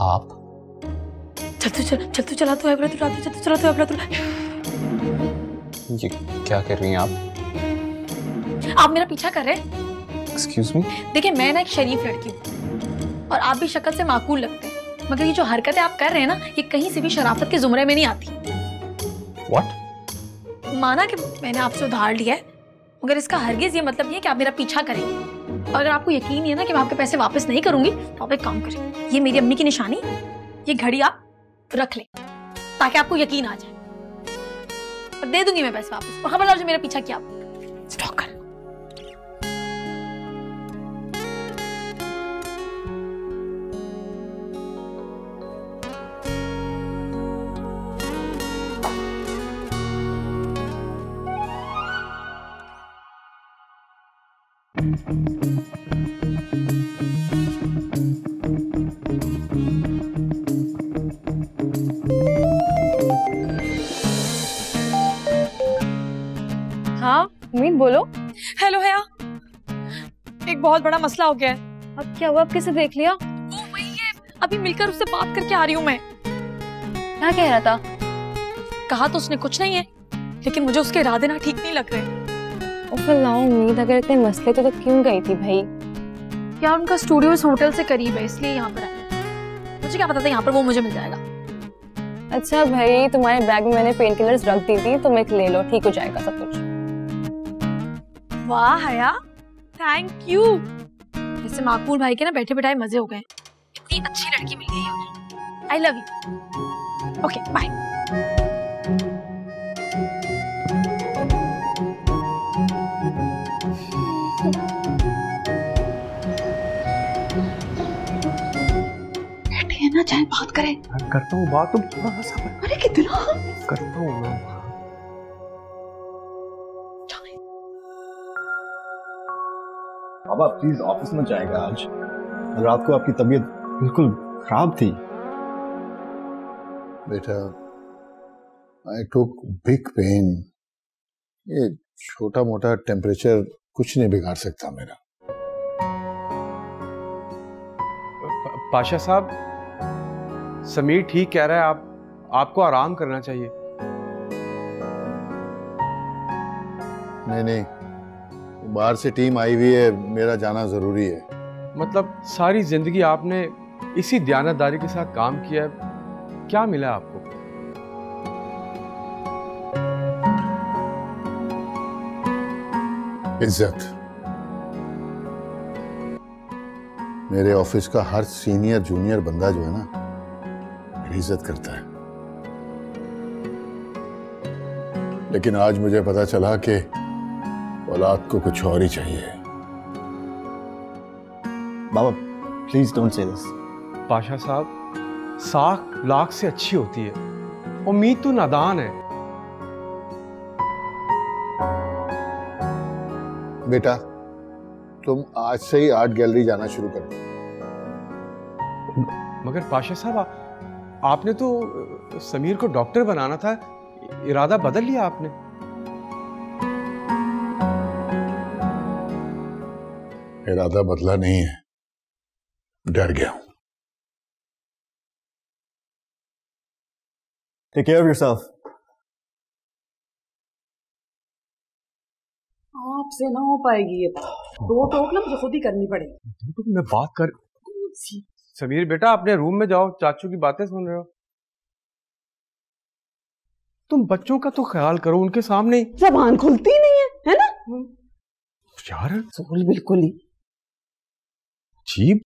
चल तू चल चल तू चला तू है तू रात चल तू चला तू है तू ये क्या कर रही हैं आप? आप मेरा पीछा कर रहे हैं? एक्सक्यूज मी देखिए मैं ना एक शरीफ लड़की हूँ और आप भी शक्ल से माकूल लगते हैं। मगर ये जो हरकतें आप कर रहे हैं ना ये कहीं से भी शराफत के जुमरे में नहीं आती। व्हाट माना कि मैंने आपसे उधार लिया है मगर इसका हरगिज ये मतलब नहीं है कि आप मेरा पीछा करेंगे अगर आपको यकीन नहीं है ना कि मैं आपके पैसे वापस नहीं करूँगी तो आप एक काम करें। ये मेरी अम्मी की निशानी, ये घड़ी आप रख लें, ताकि आपको यकीन आ जाए। और दे दूँगी मैं पैसे वापस। और खबरदार जो, मेरा पीछा किया स्टॉकर हाँ उम्मीद बोलो। हेलो हया एक बहुत बड़ा मसला हो गया है। अब क्या हुआ? अब किसे देख लिया? वो वही है। अभी मिलकर उससे बात करके आ रही हूँ मैं। क्या कह रहा था? कहा तो उसने कुछ नहीं है लेकिन मुझे उसके इरादे ना ठीक नहीं लग रहे। और फिर ना उम्मीद अगर इतने मसले थे तो क्यों गई थी भाई? यार उनका स्टूडियो इस होटल से करीब है इसलिए यहाँ पर आए मुझे क्या पता था यहाँ पर वो मुझे मिल जाएगा। अच्छा भाई तुम्हारे बैग में मैंने पेन किलर्स रख दी थी तुम एक ले लो ठीक हो जाएगा सब कुछ। वाह हया थैंक यू जैसे माकूल भाई के ना बैठे बैठाए मज़े हो गए। इतनी अच्छी लड़की मिल गई I love you okay bye बात करें। करता हूँ बात तुम थोड़ा सा सब्र अरे कितना? करता हूँ मैं। बाबा प्लीज़ ऑफ़िस में जाएगा आज। रात को आपकी तबीयत बिल्कुल खराब थी। बेटा आई टुक बिग पेन ये छोटा मोटा टेम्परेचर कुछ नहीं बिगाड़ सकता मेरा। पाशा साहब समीर ठीक कह रहा है आप आपको आराम करना चाहिए। नहीं नहीं। बाहर से टीम आई हुई है मेरा जाना ज़रूरी है। मतलब सारी ज़िंदगी आपने इसी दयानतदारी के साथ काम किया है क्या मिला आपको? इज़्ज़त। मेरे ऑफ़िस का हर सीनियर जूनियर बंदा जो है ना इज़्ज़त करता है। लेकिन आज मुझे पता चला कि औलाद को कुछ और ही चाहिए। बाबा please don't say this Pasha साहब साख लाख से अच्छी होती है। उम्मीद तो नादान है। बेटा तुम आज से ही आर्ट गैलरी जाना शुरू कर दो। मगर पाशा साहब आपने तो समीर को डॉक्टर बनाना था। इरादा बदल लिया आपने। इरादा बदला नहीं है। डर गया हूँ। टेक केयर ऑफ़ योरसेल्फ आपसे ना हो पाएगी ये। दो टोक ना मुझे खुद ही करनी पड़ेगी। तो मैं बात कर समीर बेटा अपने रूम में जाओ। चाचू की बातें सुन रहे हो। तुम बच्चों का तो ख्याल करो उनके सामने। जबान खुलती नहीं है है ना? यार। बिल्कुल ही। अजीब